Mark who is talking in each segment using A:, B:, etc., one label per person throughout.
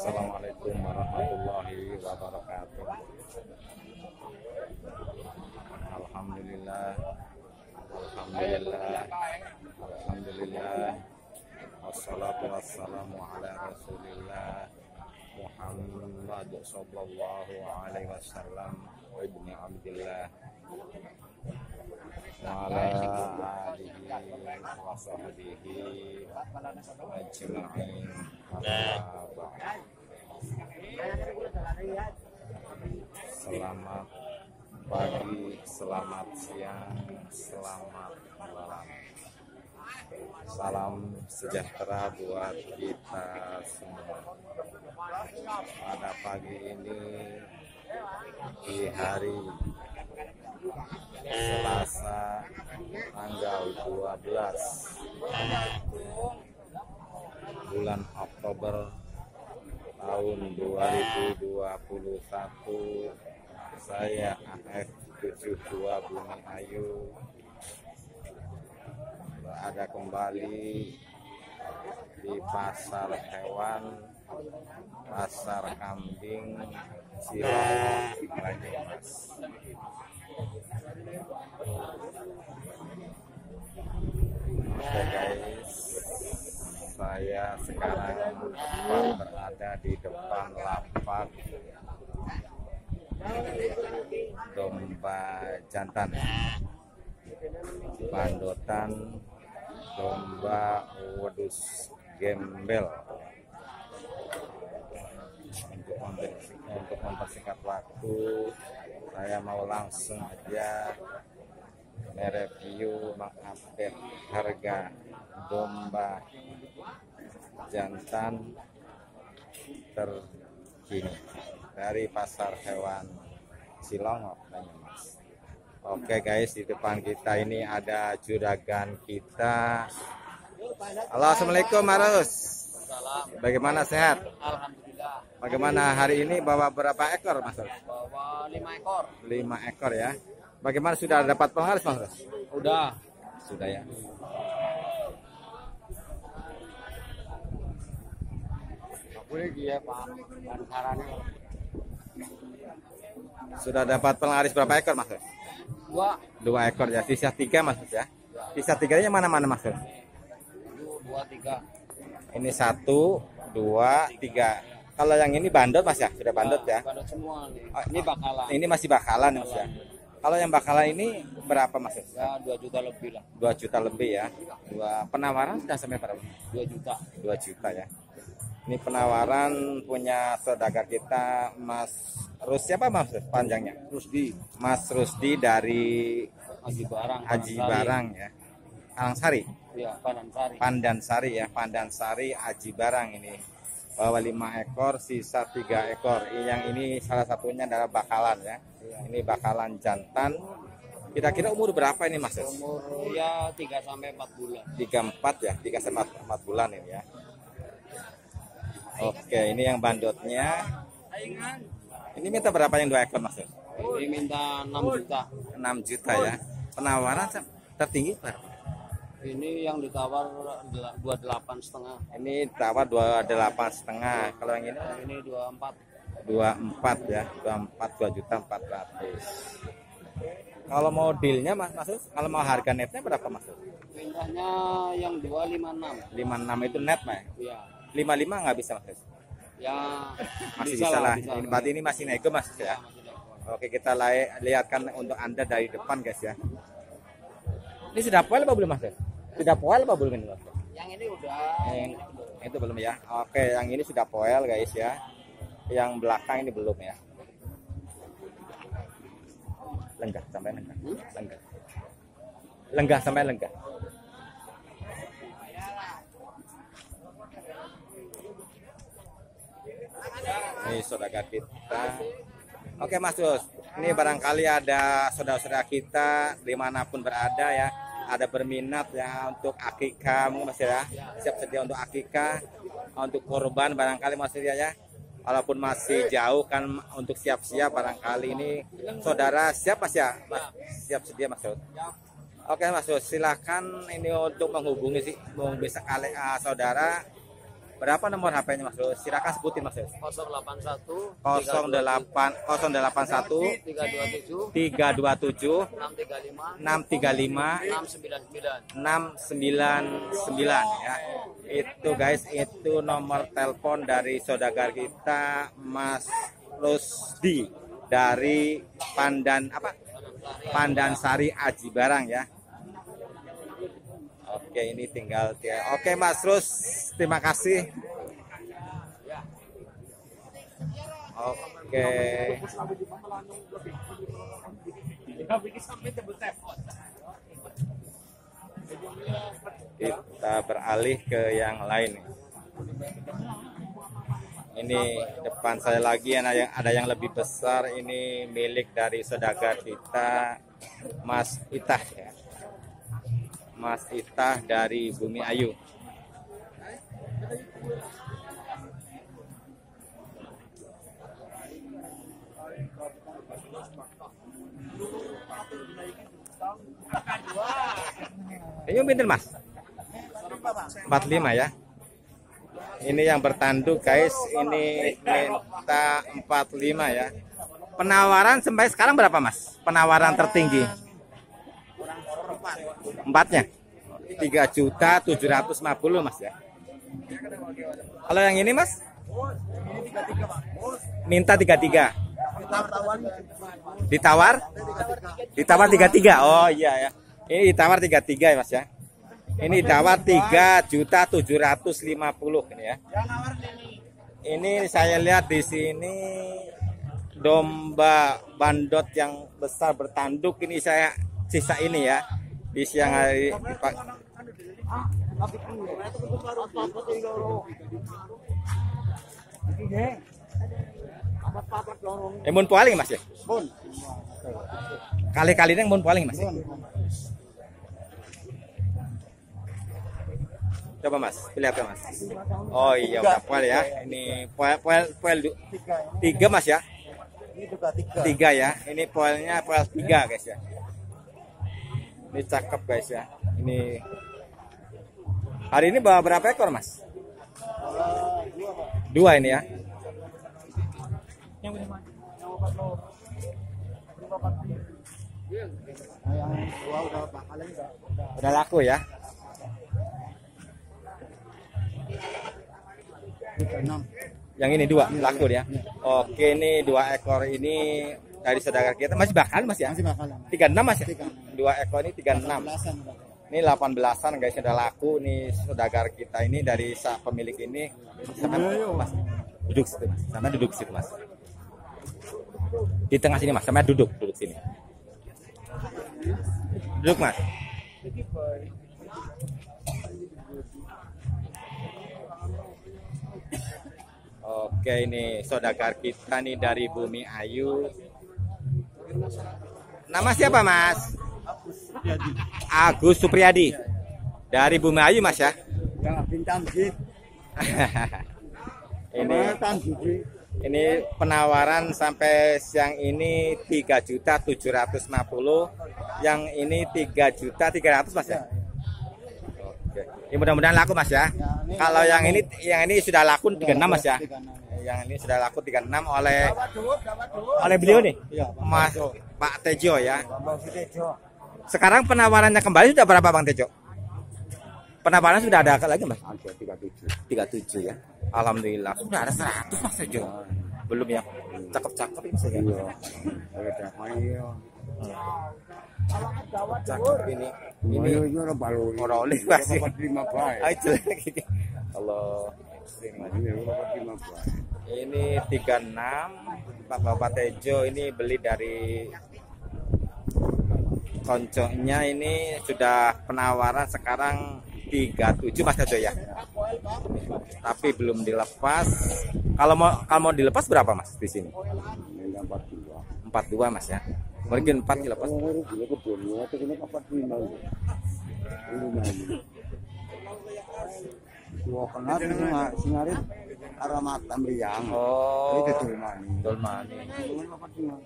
A: Assalamualaikum warahmatullahi wabarakatuh. Alhamdulillah. Alhamdulillah. Alhamdulillah. Wassalatu wassalamu ala Rasulillah Muhammad sallallahu alaihi wasallam wa ibni wa ala alihi wa selamat siang, selamat malam. Salam sejahtera buat kita semua. Pada pagi ini di hari Selasa tanggal 12 bulan Oktober tahun 2021 saya AF72 Bumi Ayu. Berada kembali di pasar hewan pasar kambing Cilongok Banyumas Oke guys. Saya sekarang berada di depan lapak domba jantan pandotan domba wedus gembel untuk untuk mempersingkat waktu saya mau langsung aja mereview mengupdate harga domba jantan terkini dari pasar hewan Banyumas. Oke guys, di depan kita ini ada juragan kita. Halo, Assalamualaikum Marus. Bagaimana sehat?
B: Alhamdulillah.
A: Bagaimana hari ini bawa berapa ekor Mas?
B: Bawa lima ekor.
A: Lima ekor ya. Bagaimana sudah dapat penglaris Mas?
B: Udah.
A: Sudah ya.
B: Boleh dia Pak.
A: Sudah dapat penglaris berapa ekor Mas?
B: dua,
A: Dua ekor ya. Sisa tiga Mas ya. Sisa tiganya mana-mana Mas?
B: itu dua tiga.
A: Ini satu, dua, tiga. Kalau yang ini bandot mas ya, sudah bandot ya.
B: Bandot semua nih.
A: Oh,
B: Ini bakalan.
A: Ini masih bakalan mas ya. Kalau yang bakalan ini berapa mas?
B: Ya dua juta lebih lah.
A: Dua juta lebih ya. Dua penawaran sudah sampai berapa?
B: Dua juta.
A: Dua juta ya. Ini penawaran punya saudagar kita Mas Rus siapa mas panjangnya?
B: Rusdi.
A: Mas Rusdi dari
B: Haji Barang.
A: Haji
B: Panansari.
A: Barang ya. Alangsari,
B: Iya, Panansari.
A: Pandansari ya, Pandansari Haji Barang ini. Bawa lima ekor, sisa tiga ekor. Yang ini salah satunya adalah bakalan ya. Ini bakalan jantan. Kira-kira umur berapa ini mas?
B: Umur ya tiga sampai empat bulan.
A: Tiga empat ya, tiga sampai empat bulan ini ya. Oke, ini yang bandotnya. Ini minta berapa yang dua ekor mas?
B: Ini minta 6 juta.
A: 6 juta ya. Penawaran tertinggi berapa?
B: Ini yang ditawar dua delapan setengah.
A: Ini tawar dua delapan setengah. Kalau yang ini
B: Ini dua empat.
A: dua empat ya, dua empat dua juta empat ratus. Kalau mau dealnya mas maksud, kalau mau harga netnya berapa maksud?
B: Mintanya yang dua lima enam.
A: Lima enam itu net mas.
B: Iya.
A: Lima lima nggak bisa mas.
B: Ya
A: Masih bisa, lah.
B: bisa.
A: Ini berarti ini masih nego mas
B: Ya,
A: ya. Oke kita lihatkan untuk anda dari depan guys ya. Ini sudah poel apa belum mas? Sudah poel apa belum ini mas?
B: Yang ini udah.
A: Yang itu belum ya. Oke, yang ini sudah poel guys ya. Yang belakang ini belum ya. Lenggah sampai lenggah. Lenggah. Lenggah sampai lenggah. Ini saudara kita. Oke Mas Yus, ini barangkali ada saudara-saudara kita di mana pun berada ya, ada berminat ya untuk akikah mungkin Mas ya, siap sedia untuk akikah, untuk korban barangkali Mas ya ya. Walaupun masih jauh kan untuk siap-siap barangkali ini. Saudara siap Mas ya, Mas siap sedia Mas Yus. Oke Mas Yus, silakan ini untuk menghubungi sih, bisa kali ah, saudara Berapa nomor HP-nya Mas Yus? Silakan sebutin Mas Yus.
B: 081
A: 08 081
B: 327
A: 327
B: 635
A: 635
B: 699
A: 699 ya. Itu guys, itu nomor telepon dari saudagar kita Mas Rusdi dari Pandan apa? Pandan Sari Aji Barang ya. Oke, ini tinggal dia. Oke, Mas Rus, terima kasih. Oke. Kita beralih ke yang lain. Ini depan saya lagi ada yang ada yang lebih besar. Ini milik dari saudagar kita, Mas Itah ya. Mas Itah dari Bumi Ayu. Ini pinter mas? 45 ya. Ini yang bertanduk guys, ini minta 45 ya. Penawaran sampai sekarang berapa mas? Penawaran tertinggi? Empatnya? 3 juta 750 mas ya. Kalau yang ini mas? Minta 33. Ditawar? Ditawar 33. Oh iya ya. Ini ditawar 33 ya mas ya. Ini ditawar 3 juta 750 ini ya. Ini saya lihat di sini domba bandot yang besar bertanduk ini saya sisa ini ya di siang hari Pak. Eh, mun paling mas ya? Kali-kali ini mun paling mas. Coba mas, lihat mas. Oh iya udah poel ya. Ini poel poel poel tiga mas ya.
C: Ini juga tiga.
A: Tiga ya. Ini poelnya poel tiga guys ya. Ini cakep guys ya. Ini hari ini bawa berapa ekor mas? Dua ini ya.
C: Udah
A: laku ya. Yang ini dua laku ya. Oke ini dua ekor ini dari saudara kita masih bakal mas ya.
C: Masih bakalan.
A: Tiga enam mas ya.
C: 36.
A: Dua ekor ini tiga enam.
C: Belasan udah.
A: Ini 18-an guys sudah laku nih saudagar kita ini dari sa pemilik ini sampai mas duduk situ mas sampai duduk situ mas di tengah sini mas sampai duduk duduk sini duduk mas Oke ini saudagar kita nih dari Bumi Ayu Nama siapa mas? Agus Supriyadi dari Bumi Ayu mas ya.
C: Bintang sih.
A: ini ini penawaran sampai siang ini 3 juta 750 yang ini 3 juta 300 mas ya. Oke. Ini mudah-mudahan laku mas ya.
C: ini
A: Kalau yang ini yang ini sudah laku 36 mas ya.
C: 36.
A: Yang ini sudah laku 36 oleh oleh beliau nih.
C: Iya,
A: Mas Pak Tejo ya. Sekarang penawarannya kembali sudah berapa Bang Tejo? Penawaran sudah ada lagi Mas?
C: Ada tiga tujuh.
A: 37 ya. Alhamdulillah. Sudah ada 100 Mas Tejo. Belum ya. Cakep-cakep ini.
C: Iya.
A: Cakep ini. Ini
C: orang baru.
A: orang oleh
C: lima baik.
A: Ah, ini.
C: Dapat lima baik.
A: Ini 36 Pak Bapak Tejo ini beli dari konconya ini sudah penawaran sekarang 37 Mas Tejo ya. Tapi belum dilepas. Kalau mau kalau mau dilepas berapa Mas di sini?
C: Ini dapat dua.
A: 42 Mas ya. Mungkin 4 dilepas.
C: Dua singa singarit arah mata meriang.
A: Oh.
C: Ini betul mani.
A: Dolmani.
C: Ini dapat lima.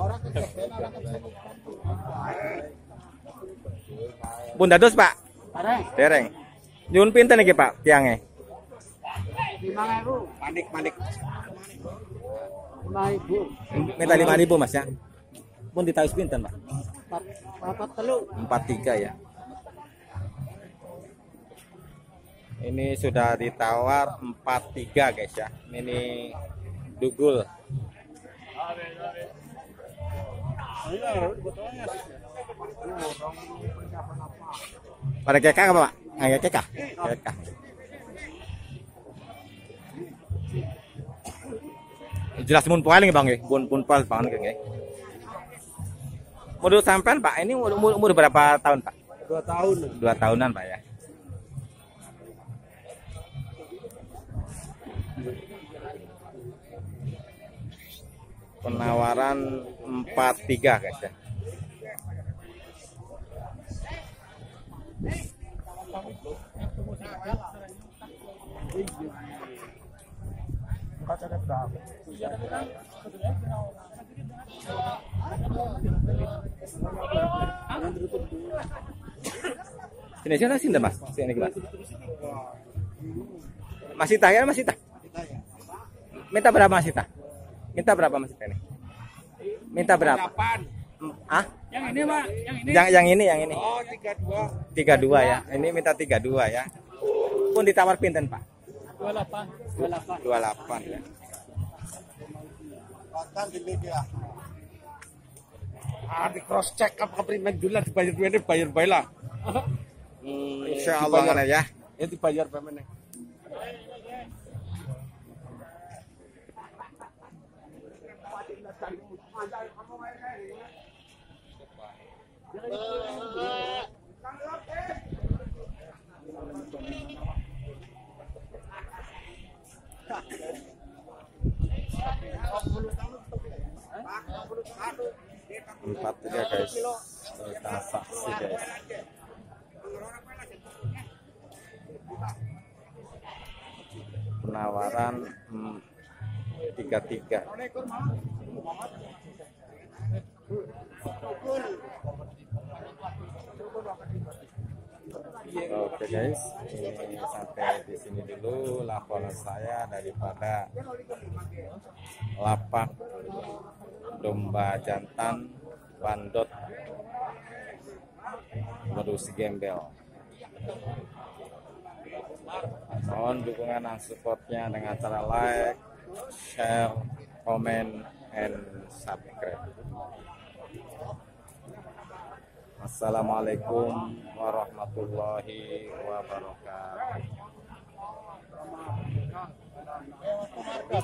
C: Orang kecil, orang kecil.
A: Pun dados Pak.
B: Ada
A: Dereng. Nyun pinten iki Pak tiange?
B: lima ribu.
C: Manik manik.
B: Lima ribu.
A: Minta 5000 Mas ya. Pun ditawis pinten Pak?
B: Empat, empat telu.
A: 43 ya. Ini sudah ditawar 43 guys ya. Ini dugul. Pada keka apa Pak? Ada keka? Keka. Jelas mun poal nggih Bang nggih. Pun pun poal Bang nggih. Menurut sampean Pak, ini umur, umur, umur berapa tahun Pak?
C: Dua tahun.
A: Dua tahunan Pak ya. Penawaran 43 guys ya. Sini sini sini mas, sini mas. Masih tah ya masih tah. Minta berapa masih tah? Minta berapa tah ini? Minta berapa? Ah?
B: Yang ini Pak, yang ini.
A: Yang yang ini yang ini.
C: Oh tiga dua.
A: Tiga dua ya. Ini minta tiga dua ya. Pun ditawar pinten pak?
B: Dua delapan. Dua delapan.
A: Dua delapan ya.
C: Makan di media. Ah di cross check apa primen dulu dibayar duitnya bayar bayar lah. Hmm,
A: Insya Allah mana ya.
C: Ya dibayar pemainnya.
A: Empat guys. Kita saksi guys. Penawaran hmm, tiga tiga. Oke guys, sampai di sini dulu laporan saya daripada lapak domba jantan bandot merusi gembel. Mohon dukungan dan supportnya dengan cara like, share, comment, and subscribe. Assalamualaikum warahmatullahi wabarakatuh.